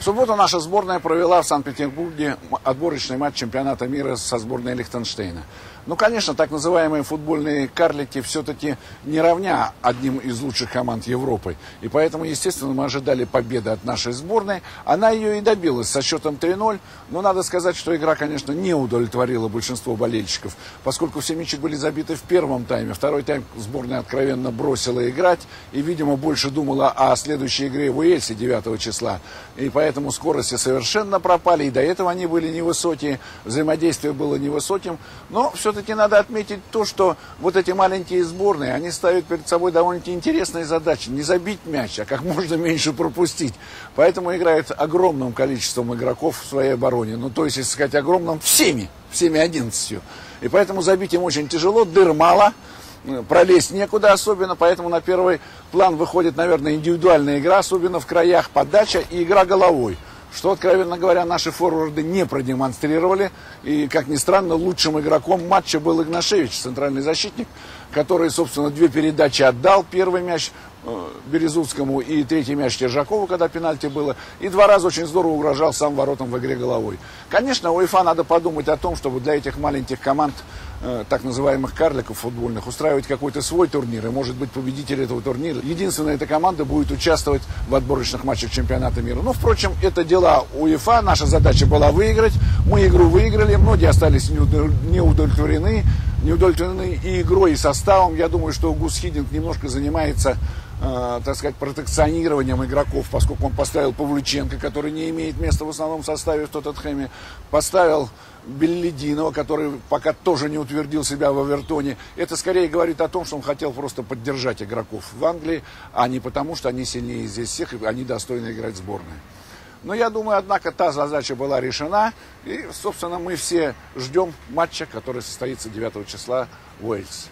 В субботу наша сборная провела в Санкт-Петербурге отборочный матч чемпионата мира со сборной Лихтенштейна. Ну, конечно, так называемые футбольные карлики все-таки не равня одним из лучших команд Европы. И поэтому, естественно, мы ожидали победы от нашей сборной. Она ее и добилась со счетом 3-0. Но надо сказать, что игра, конечно, не удовлетворила большинство болельщиков, поскольку все мячи были забиты в первом тайме. Второй тайм сборная откровенно бросила играть и, видимо, больше думала о следующей игре в Уэльсе 9 числа. И поэтому скорости совершенно пропали. И до этого они были невысокие, взаимодействие было невысоким. Но все все-таки надо отметить то, что вот эти маленькие сборные, они ставят перед собой довольно-таки интересные задачи. Не забить мяч, а как можно меньше пропустить. Поэтому играет огромным количеством игроков в своей обороне. Ну, то есть, если сказать огромным, всеми, всеми одиннадцатью. И поэтому забить им очень тяжело, дыр мало, пролезть некуда особенно, поэтому на первый план выходит, наверное, индивидуальная игра, особенно в краях подача и игра головой что, откровенно говоря, наши форварды не продемонстрировали. И, как ни странно, лучшим игроком матча был Игнашевич, центральный защитник, который, собственно, две передачи отдал. Первый мяч э, Березутскому и третий мяч Тержакову, когда пенальти было. И два раза очень здорово угрожал сам воротам в игре головой. Конечно, УЕФА надо подумать о том, чтобы для этих маленьких команд Э, так называемых карликов футбольных устраивать какой-то свой турнир, и может быть победитель этого турнира. Единственная эта команда будет участвовать в отборочных матчах чемпионата мира. Но, впрочем, это дела УЕФА, наша задача была выиграть, мы игру выиграли, многие остались не удовлетворены, не удовлетворены и игрой, и составом. Я думаю, что Гус Хидинг немножко занимается э, так сказать, протекционированием игроков, поскольку он поставил Павлюченко, который не имеет места в основном составе в Тоттенхэме, поставил Беллидинова, который пока тоже не утвердил себя в Авертоне. Это скорее говорит о том, что он хотел просто поддержать игроков в Англии, а не потому, что они сильнее здесь всех, и они достойны играть в сборной. Но я думаю, однако, та задача была решена. И, собственно, мы все ждем матча, который состоится 9 числа в Уэльсе.